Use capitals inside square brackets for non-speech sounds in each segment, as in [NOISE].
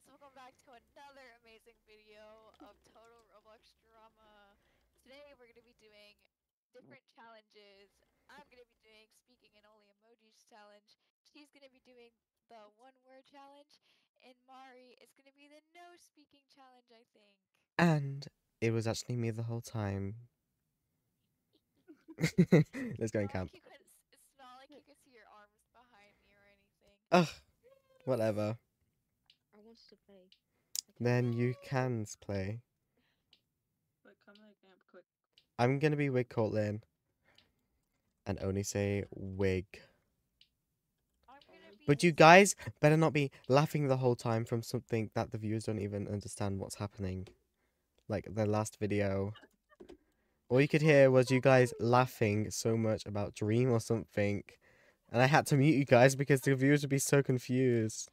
guys, welcome back to another amazing video of Total Roblox Drama. Today we're going to be doing different challenges. I'm going to be doing speaking in only emojis challenge. She's going to be doing the one word challenge. And Mari is going to be the no speaking challenge, I think. And it was actually me the whole time. [LAUGHS] Let's go and It's camp. like you could It's not like you could see your arms behind me or anything. Ugh, whatever. I want to play. Then you can play. But come camp quick. I'm gonna be Wig Courtlyn. And only say wig. I'm gonna be But you guys better not be laughing the whole time from something that the viewers don't even understand what's happening. Like the last video. All you could hear was you guys laughing so much about Dream or something. And I had to mute you guys because the viewers would be so confused.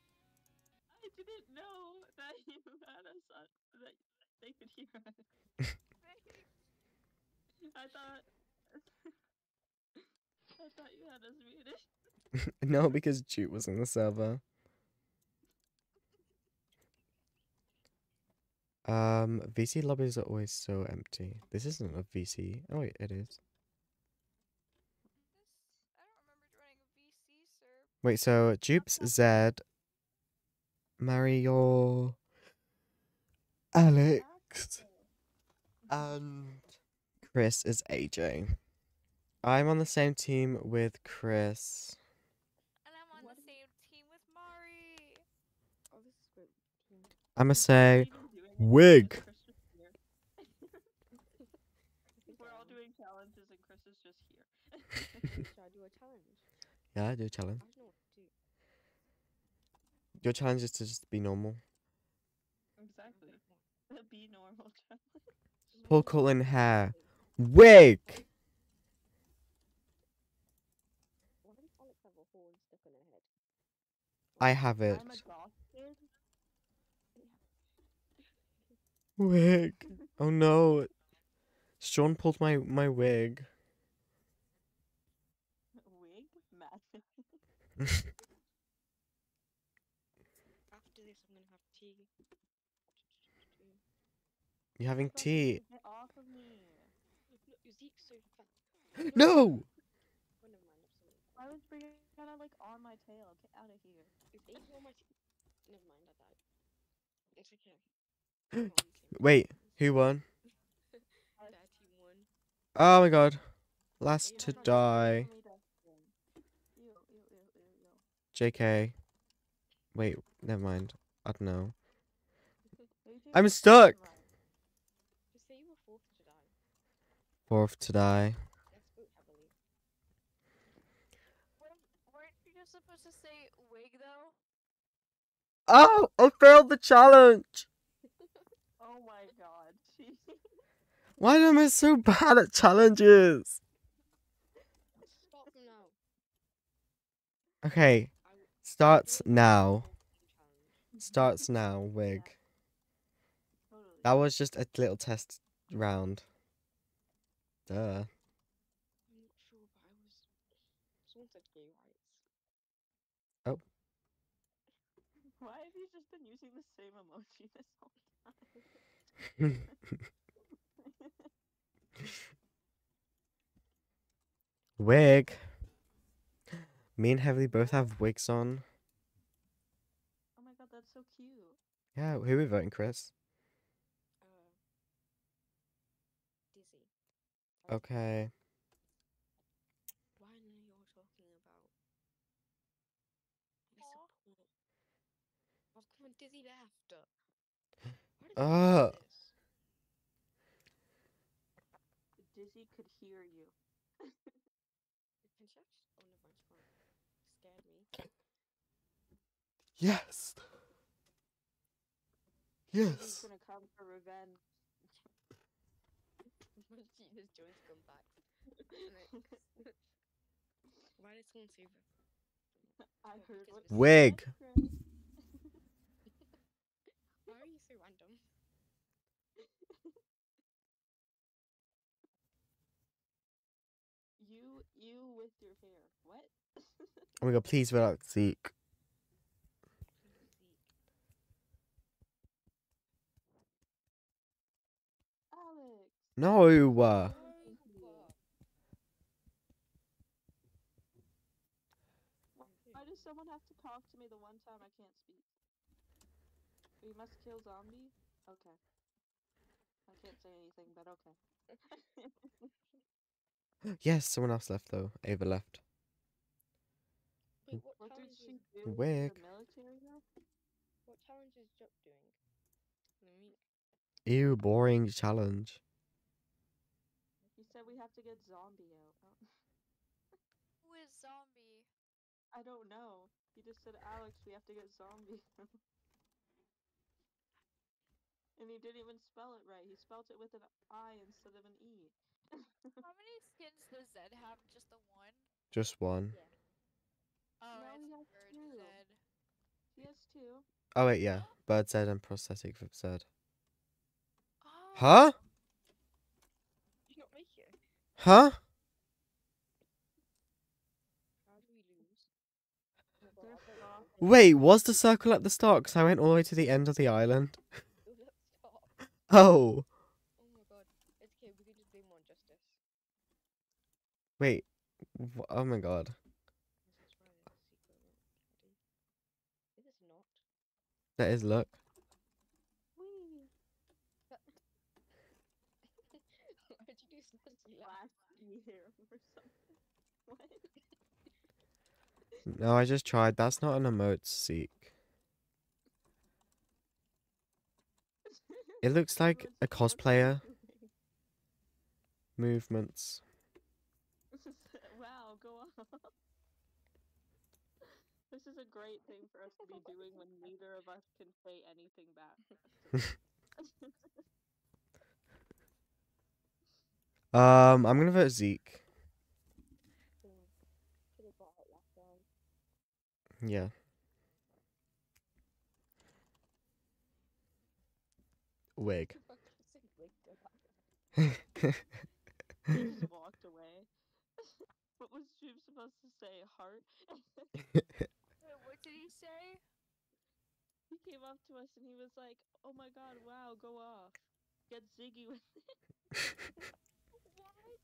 I didn't know that you had us on, that they could hear us. I thought I thought you had us muted. [LAUGHS] no, because Jupe was in the server. Um, VC lobbies are always so empty. This isn't a VC. Oh wait, it is. This, I don't remember joining a VC. Wait, so Jupes Zed, your Alex, and Chris is AJ. I'm on the same team with Chris. And I'm on What the is- same team with Mari. Oh, this is great. team. I'ma say are you even doing if wig. Chris? We're all doing challenges and Chris is just here. [LAUGHS] Should I do a challenge? Yeah, do a challenge. I don't know what to do. Your challenge is to just be normal. exactly. The [LAUGHS] be normal challenge. Paul Cullen hair. Wig! Why have a horn stuck on her head? I have it. I'm exhausted. Wig. Oh no. Sean pulled my, my wig. Wig? Madness. [LAUGHS] After this, I'm gonna have tea. You having tea? Get off of me. Look, look, Zeke's so fat. [GASPS] No! Oh, never mind. That's something. Why was Brianna like on my tail? Get out of here. Is Aiden on my team? Never mind, I died. It's okay. I'm on team. Wait, who won? Their team won. Oh my god. Last to die. JK. Wait, never mind. I don't know. [LAUGHS] I'm stuck. right. Just say you were fourth to die. Fourth to die. Let's vote heavily. Weren't, weren't you just supposed to say wig though? Oh, I failed the challenge. Oh my god. She Why am I so [LAUGHS] bad at challenges? Okay, starts now. do team challenge. Starts now, wig. That was just a little test round. Duh. I'm not sure, but I was. Someone said gay rights. Why have you just been using the same emoji this whole time? [LAUGHS] Wig. Me and Heavily both have wigs on. oh my god, that's so cute. Yeah, who are we voting, Chris? Uh. Dizzy. Okay. Why are you all talking about? My Aw. support. Oh, come on, Dizzy left. Why did they do Ugh. Dizzy could hear you. Can she actually? Oh, never mind. She can't. Scared me. Yes. Dizzy's gonna come for revenge. [LAUGHS] she just joined to come back. [LAUGHS] Why did someone say that? [LAUGHS] I heard because what it was- you Wig. Why are you so random? You, you with your hair. What? Oh my god, please vote out Zeke. Zeke. No. uh, Why does someone have to talk to me the one time I can't speak? We must kill zombie? Okay. I can't say anything, but okay. [LAUGHS] Yes, someone else left though. Ava left. Wait, what, What did she do? with The military now? what challenge is Jup doing? Let Ew, boring challenge. He said we have to get zombie out. Oh, [LAUGHS] Who is zombie? I don't know. He just said, Alex, we have to get zombie. [LAUGHS] and he didn't even spell it right. He spelled it with an I instead of an E. [LAUGHS] How many skins does Zed have? Just the one? Just one. Oh, No, he has two. Zed. He has two. Oh wait, yeah. Oh. Bird said and prosthetic for said. Oh. Huh? Did you not make it? Huh? How do we lose? Oh my They're god, I don't frothing. Wait, was the circle at the start? Because I went all the way to the end of the island. [LAUGHS] Oh. Wait. Oh my god. That is luck. Whee! Why'd you do Snazzy laugh? Last year or something. What? No, I just tried. That's not an emote seek. It looks like a like, "What's he cosplayer. Movements. wow, go on. [LAUGHS] This is a great thing for us to be doing when neither of us can say anything back. [LAUGHS] Um, I'm gonna vote Zeke. Should have got out last round. Yeah. Wig. [LAUGHS] Fuck, I said wig to that. he just walked away. [LAUGHS] what was Jupe supposed to say? Heart? [LAUGHS] Wait, what did he say? he came up to us and he was like, "Oh my God! Wow, go off, get Ziggy with it." What?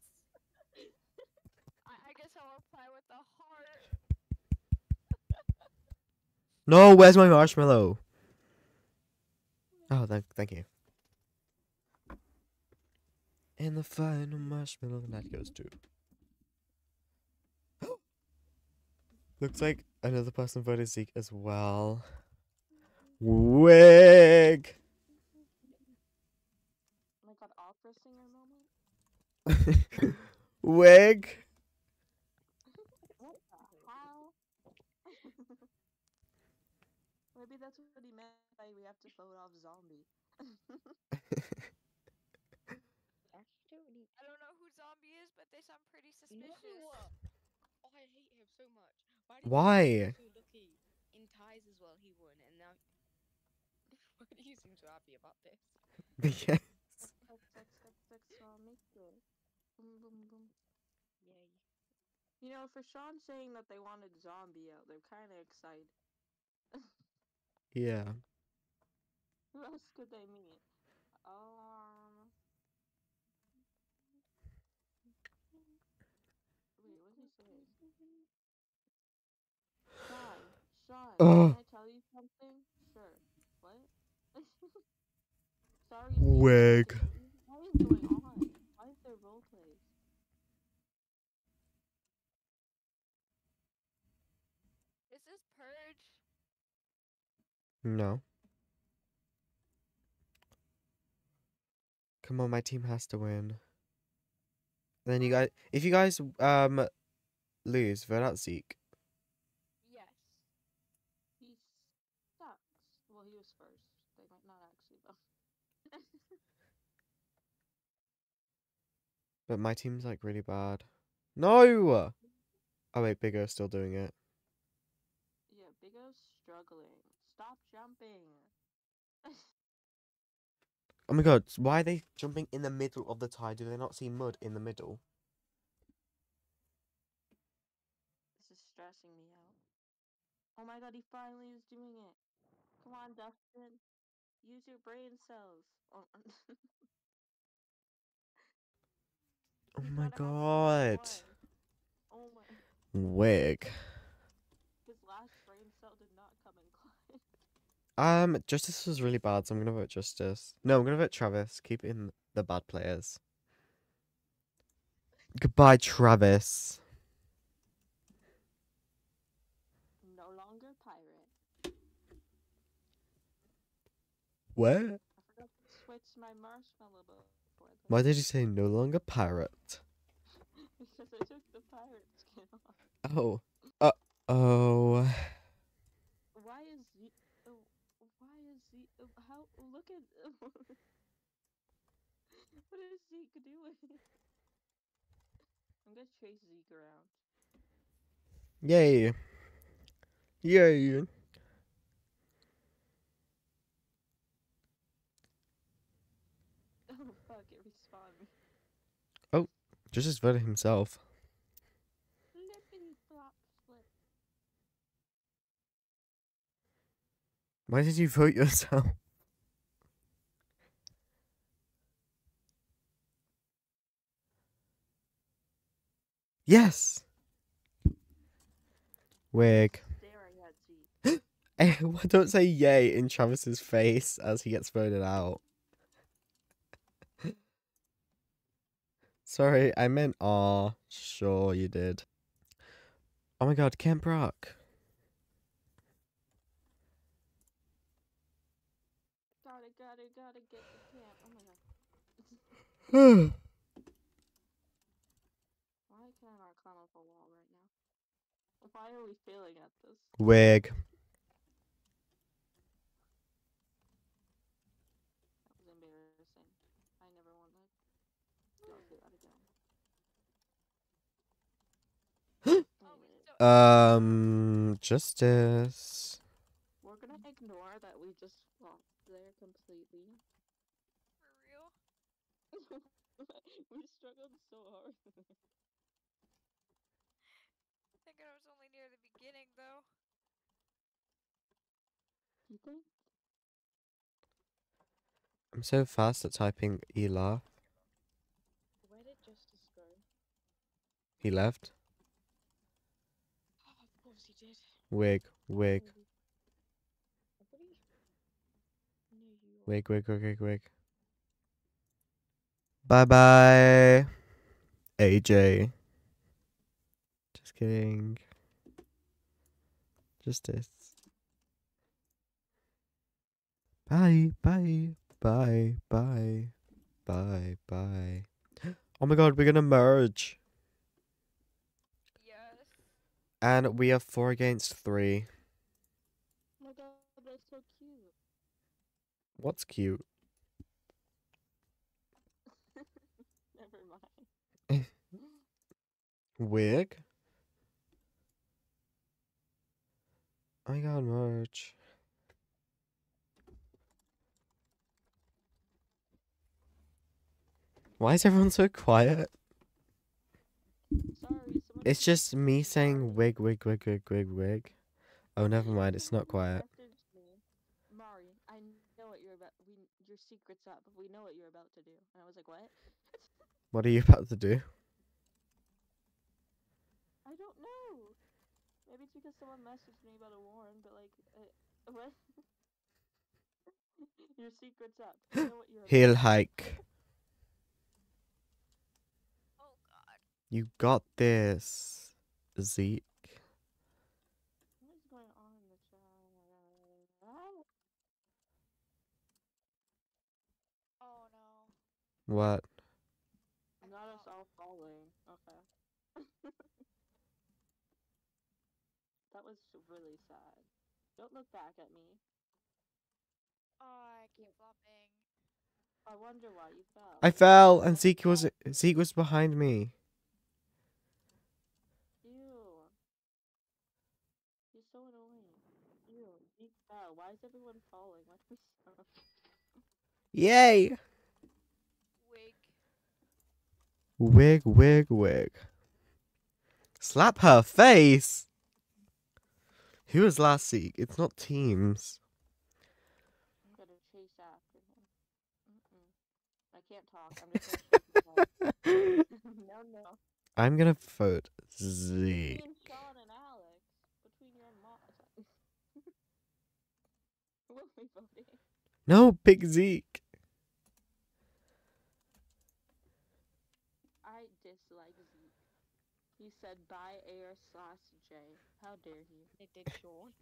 I, I guess I'll reply with the heart. No, where's my marshmallow? Oh, thank, thank you. And the final marshmallow that goes to. [GASPS] Oh! Looks like another person voted Zeke as well. Wig. Oh my Opera singer moment. [LAUGHS] Wig. What the hell? Maybe that's what he meant by we have to vote off zombie. Actually, don't really. I don't know who zombie is, but they sound pretty You know suspicious. what? Oh, I hate him so much. Why? did Why? get So lucky in ties as well. He won, and now. [LAUGHS] Why do you seem so happy about this? [LAUGHS] yes. Yay. You know, for Sean saying that they wanted zombie out, they're kind of excited. [LAUGHS] Yeah. Who else could they meet? Um. Wait, what did he say? Sean, Sean, Ugh. can I tell you something? Sure. What? [LAUGHS] Sorry. Wig. What is going on? Why is there role plays? Is this Purge? No. Come on, my team has to win. Then you guys, if you guys um lose, vote out Zeke. Yes. He sucks. Well, he was first. They might not actually though. But my team's like really bad. No. Oh wait, Big O's still doing it. yeah, Big O's struggling. Stop jumping. [LAUGHS] Oh my god, why are they jumping in the middle of the tide? Do they not see mud in the middle? This is stressing me out. Oh my god, he finally is doing it. Come on, Dustin. Use your brain cells. Oh, [LAUGHS] Oh my gotta have at god. Oh my. Wig. His last brain cell did not come in clutch. [LAUGHS] Um, Justice was really bad, so I'm gonna vote Justice. No, I'm gonna vote Travis. Keep in the bad players. Goodbye, Travis. No longer pirate. What? I forgot to switch my marshmallow before this. Why did you say no longer pirate? because I took the pirate skin off. Oh. Uh oh. Why is he? Oh, why is he? Oh, how? Look at. [LAUGHS] what is Zeke doing? I'm gonna chase Zeke around. Yay. Yay. Oh fuck! It respawned me. Justice voted himself. Flippity flop flip. Why did you vote yourself? [LAUGHS] Yes. Wig. Staring at Zeke. Eh, [LAUGHS] Don't say yay in Travis's face as he gets voted out. Sorry, I meant aw. Sure, you did. Oh my god, Camp Rock. Gotta, gotta, gotta get the camp. Oh my god. [SIGHS] Why can I not climb up a wall right now? Why are we failing at this? Wig. That was embarrassing. I never want to go through that again. Oh, we Anyway, still- Um, Justice. we're gonna ignore that we just flopped there completely. for real? [LAUGHS] we struggled so hard. [LAUGHS] Thinking I was only near the beginning though. you think? I'm so fast at typing Ela. Where did Justice go? He left. of course he did. Wig, wig, Maybe- I thought he knew you all. wig, wig, wig, wig, wig. Bye bye, AJ. Just kidding. Justice. Bye, bye, bye, bye, bye, bye. [GASPS] Oh my god, we're gonna merge. Yes. And we are four against three. Oh my god, that's so cute. What's cute? [LAUGHS] Never mind. [LAUGHS] Wig? Oh my god, merch. Why is everyone so quiet? It's just me saying wig, wig, wig, wig, wig, wig. Oh, never mind, it's not quiet. Mari, I know what you're about. We your secret's up. We know what you're about to do. And I was like, what? [LAUGHS] What are you about to do? I don't know. Maybe it's because someone messaged me about a Warren, but like, uh, [LAUGHS] what? [LAUGHS] your secret's up. I know what you're about. Hill Hike. Oh god. You got this, Zeke. What is going on in the chat? Oh, oh no. What? Not us all falling. Okay. [LAUGHS] that was really sad. Don't look back at me. Oh, I keep flopping. I wonder why you fell. I fell, and Zeke was Zeke was behind me. Ew. You're so annoying. Ew. Zeke fell. Why is everyone falling? Why do we stop? Yay! Wig. Wig, wig, wig. Slap her face! Who was last Zeke? It's not teams. I'm gonna chase after him. Mm-mm. I can't talk. I'm just gonna shake my head. no, no. I'm gonna vote Me Zeke. and Sean and Alex between your mom. Who are we voting? No, pick Zeke. I dislike Zeke. He said buy air slash J. How dare he? They did Sean.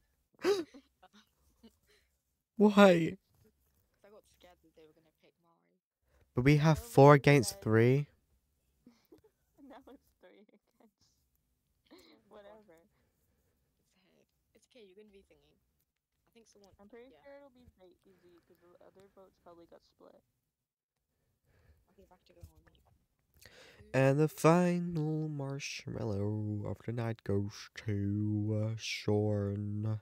[LAUGHS] Why? I got scared that they were gonna pick Mari. But we have Well, four against [LAUGHS] that. three. now it's three against. [LAUGHS] Whatever. It's ahead. It's okay. You're gonna be thinking. I think someone. I'm pretty yeah. sure it'll be Zeke because the other votes probably got split. Okay, back to go home. And the final marshmallow of the night goes to uh, Sean.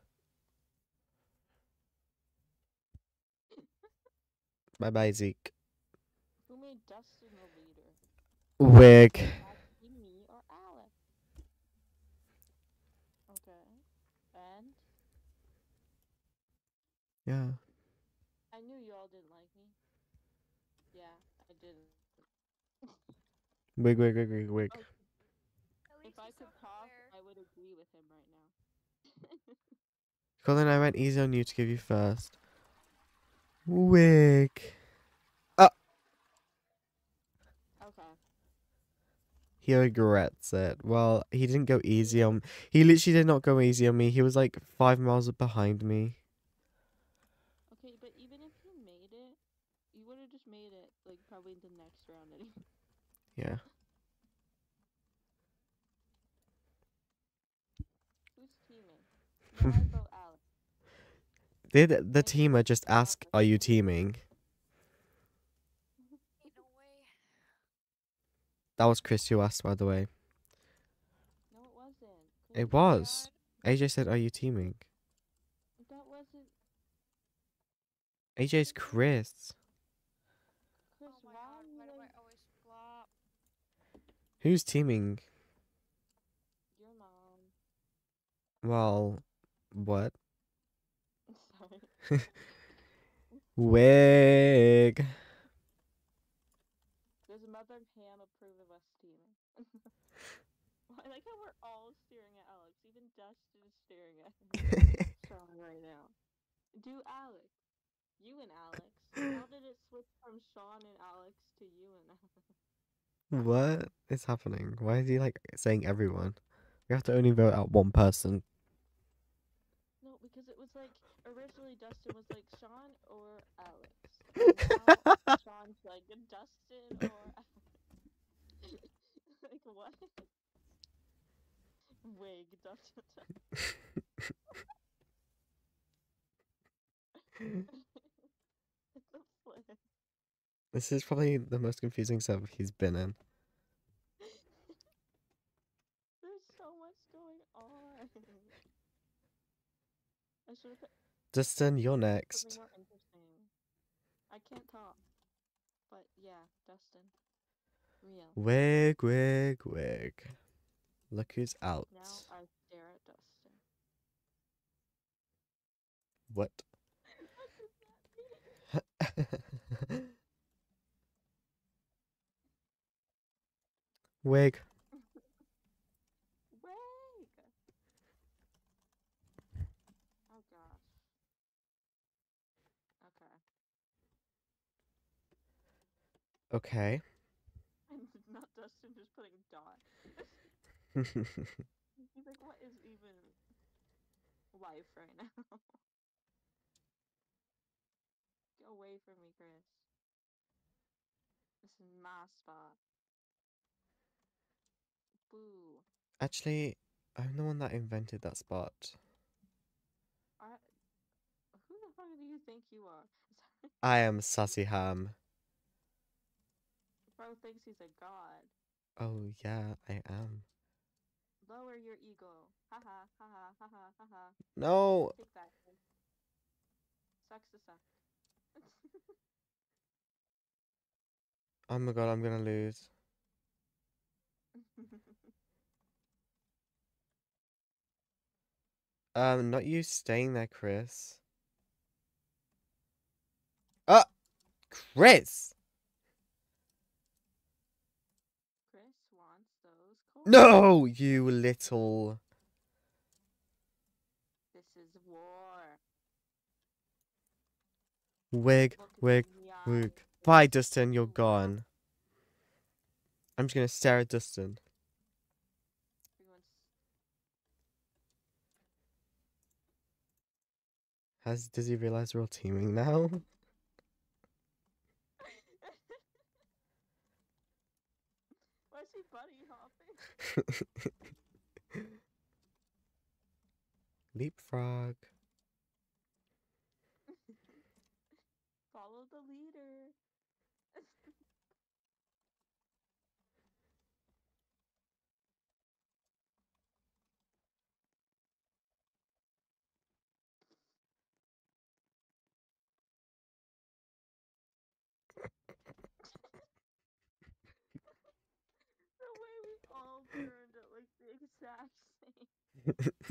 Bye bye, Zeke. Who made Dustin the leader? Wig. Me or Alex? Okay. And Yeah. I knew you all didn't like me. Yeah, I didn't. Wig, wig, wig, wig, wig. Oh, if I could saw talk, Claire. I would agree with him right now. [LAUGHS] Colin, I went easy on you to give you first. Wig. Uh. okay. He regrets it. Well, he didn't go easy on. He literally did not go easy on me. He was like five miles behind me. Okay, but even if he made it, you would have just made it like probably in the next round anyway. Yeah. Who's Did the teamer uh, just ask, "Are you teaming?" That was Chris who asked, by the way. No, it wasn't. It was. AJ said, "Are you teaming?" That wasn't AJ's Chris. Chris. oh flop? Who's teaming? your mom? Well, what? Sorry. [LAUGHS] Wig. Does Mother Ham approve of us teaming? [LAUGHS] I like how we're all staring at Alex. Even Dustin is staring at him. Sean [LAUGHS] right now. Do Alex. You and Alex. How did it switch from Sean and Alex to you and Alex? what is happening? Why is he like saying everyone? We have to only vote out one person. No, because it was like originally Dustin was like Sean or Alex. Now [LAUGHS] Sean's like Dustin or Alex. [LAUGHS] like what? Wig Dustin. it's a flip. This is probably the most confusing server he's been in. There's so much going on. I should have put Dustin, you're next. I can't talk. But yeah, Dustin. Real. Wig, wig, wig. Look who's out. Now I stare at Dustin. What? What does that mean? wig. Wig! Oh gosh. Okay. And [LAUGHS] not Dustin just putting dot. [LAUGHS] He's like, what is even life right now? [LAUGHS] Get away from me, Chris. This is my spot. Boo. Actually, I'm the one that invented that spot. I. Who the fuck do you think you are? I am Sassy Ham. Bro thinks he's a god. Oh yeah, I am. Lower your ego. Haha, haha, haha, haha. No. Take that. Sucks to suck. [LAUGHS] Oh my god, I'm gonna lose. Um, not you staying there, Chris. Ah, Chris. No, you little. This is war. Wig, wig, in the eye. wig. Bye, Dustin. You're gone. I'm just gonna stare at Dustin. Has does he realize we're all teaming now? [LAUGHS] Why is he bunny hopping? [LAUGHS] Leapfrog. Follow the leader. the way we all turned at like the exact same. [LAUGHS]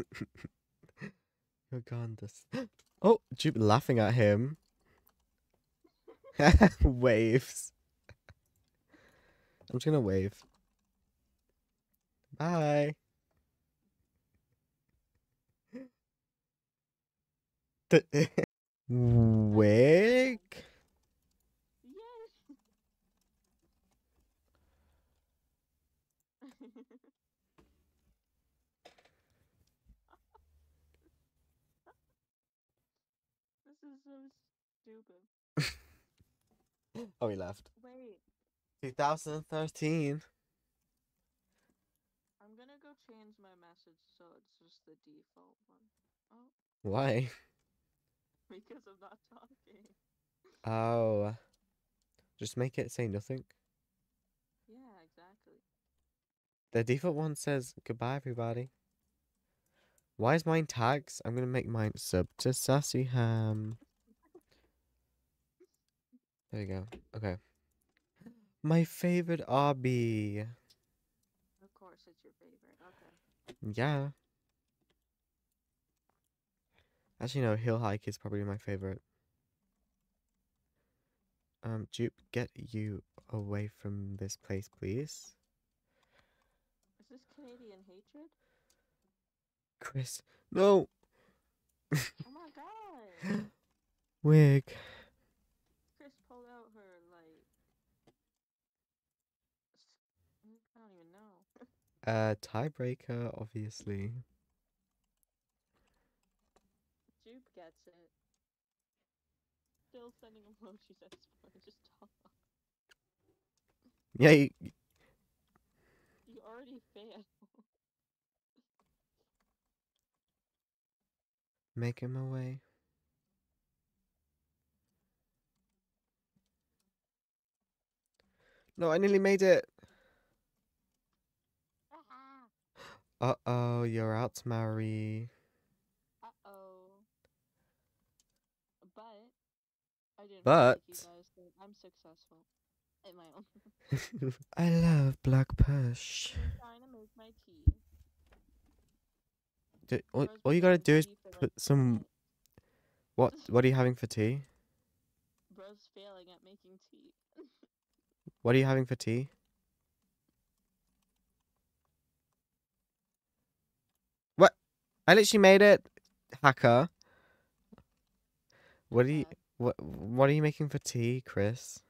You're Dustin. [GASPS] Oh, Jupe laughing at him. [LAUGHS] Waves. I'm just gonna wave. Bye. [LAUGHS] Wig? Yes. this is so stupid. Oh, he left. Wait, 2013. I'm gonna go change my message so it's just the default one. Oh, Why? [LAUGHS] because I'm not talking. Oh. Just make it say nothing. Yeah, exactly. The default one says goodbye, everybody. Why is mine tags? I'm gonna make mine sub to Sassy Ham. There you go. Okay. My favorite RB. Of course, it's your favorite. Okay. Yeah. Actually, no. Hill Hike is probably my favorite. Um, Jupe, get you away from this place, please. Is this Canadian hatred? Chris, no. Oh my god! [GASPS] Wig. Chris pulled out her like. s- I don't even know. Uh, tiebreaker, obviously. Jupe gets it. Still sending emojis at this point. [LAUGHS] Just talk. Yeah, you, You already failed. make him away. No, I nearly made it. Uh oh, you're out, Mary. Uh oh. But I didn't But- guys, so I'm successful in my own. [LAUGHS] [LAUGHS] I love black push. trying to make my tea. Do, all, all you gotta do is put some. What? [LAUGHS] What are you having for tea? Bro's failing at making tea. What are you having for tea? I literally made it, hacker. What are you? What? What are you making for tea, Chris?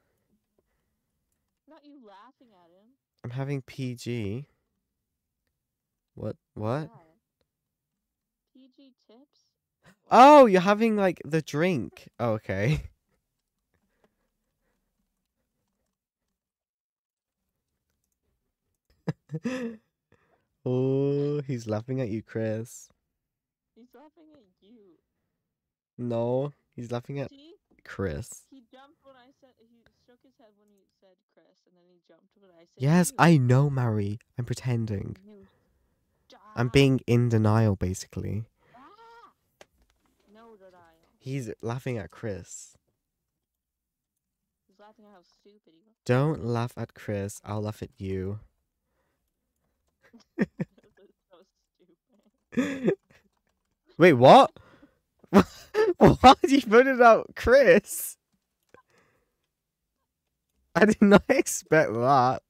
not you laughing at him. I'm having PG. What? What? Yeah. PG tips. Oh, you're having like the drink. Oh, okay. [LAUGHS] oh, he's laughing at you, Chris. He's laughing at you. No, he's laughing at See? Chris. He jumped when I said he shook his head when you said Chris, and then he jumped when I said Yes, you. I know, Mary. I'm pretending. I'm being in denial, basically. Ah! No denial. He's laughing at Chris. He's laughing at how stupid he was. Don't laugh at Chris. I'll laugh at you. [LAUGHS] this is so stupid. [LAUGHS] Wait, what? [LAUGHS] Why did you put it out, Chris? I did not [LAUGHS] expect that.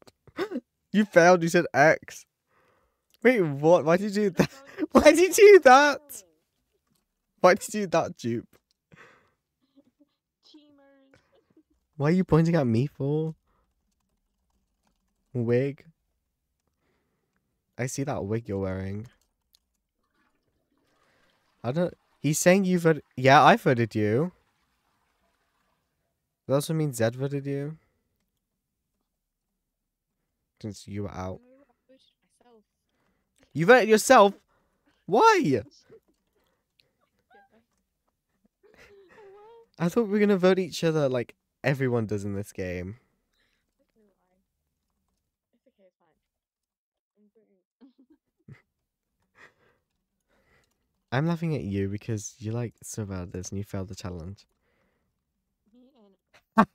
You failed. You said X. Wait, what? Why did you do that? [LAUGHS] Why did you do that? Why did you do that, dupe? Why are you pointing at me for? Wig. I see that wig you're wearing. I don't. He's saying you voted. Yeah, I voted you. That also means Zed voted you. Since you were out. You voted yourself? Why? I thought we were gonna vote each other like everyone does in this game. No, I. It's okay, it's fine. I'm voting. I'm laughing at you because you're like so bad at this and you failed the challenge. Me and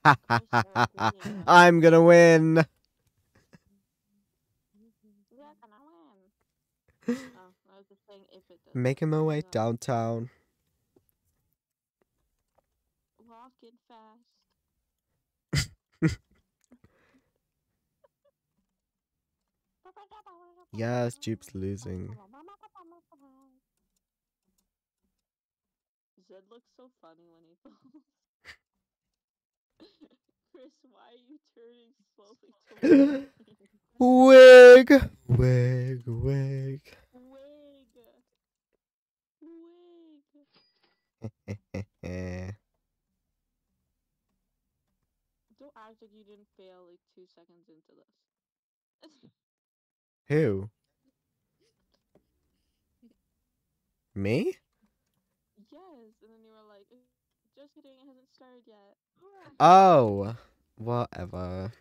winning. [LAUGHS] I'm gonna win. We're gonna win. [LAUGHS] Oh, I was just saying if it does. Making my way No. downtown. Walking fast. [LAUGHS] Yes, Jupe's losing. Zed looks so funny when he [LAUGHS] falls. Chris, why are you turning slowly [LAUGHS] towards? Wig, wig, wig. Wig. Wig. [LAUGHS] Don't act like you didn't fail like two seconds into this. Who? Me? yes, and then you were like, just kidding, it hasn't started yet. Oh, whatever.